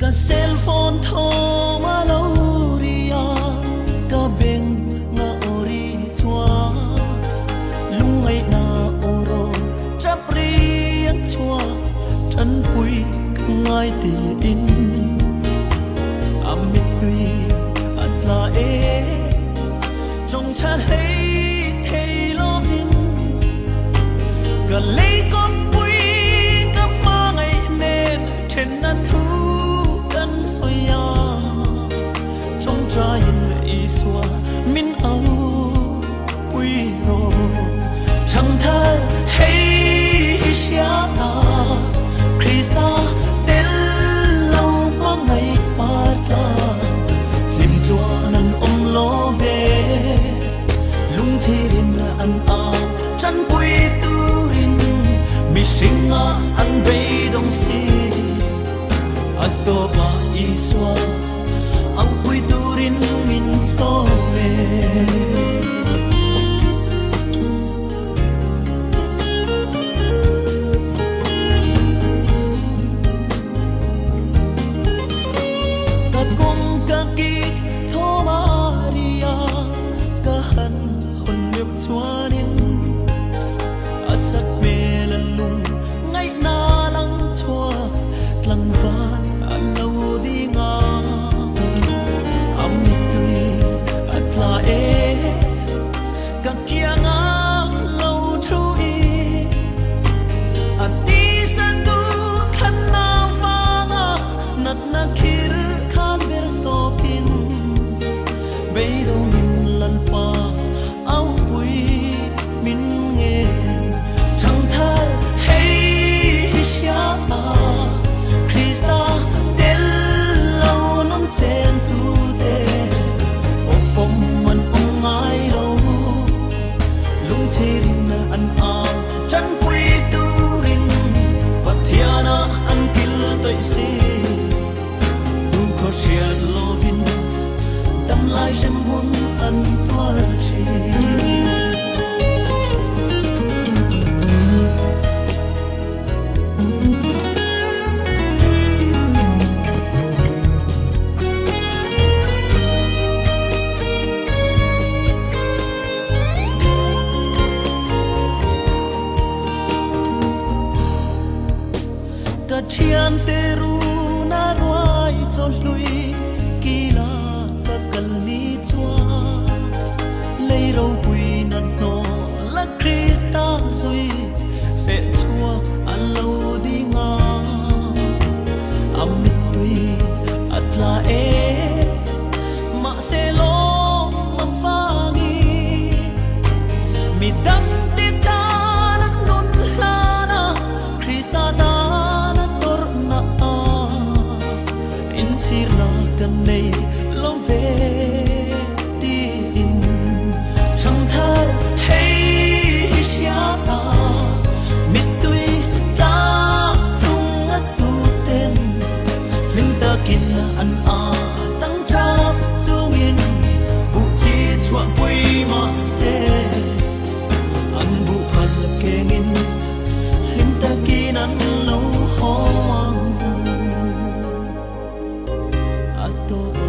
ka cellphone tho ma lo ka à. beng na ori chua lungai na oro chapri chua tan pui ngai ti in. Amit tui atla e trong cha lấy thầy lo vin ka mi singa an be dong si atopa iswa ang pui turin min so ve ka chirin na an am chan pui tu ring pathiana an kil toi si. Tu ko shiat lovin tam lai jem hun an tuar Ka tiante runa roi to lui na kan nei lo ve ti in chang thar hey sia ta mi tui ta chung a tu ten linh ta kinh an a todo.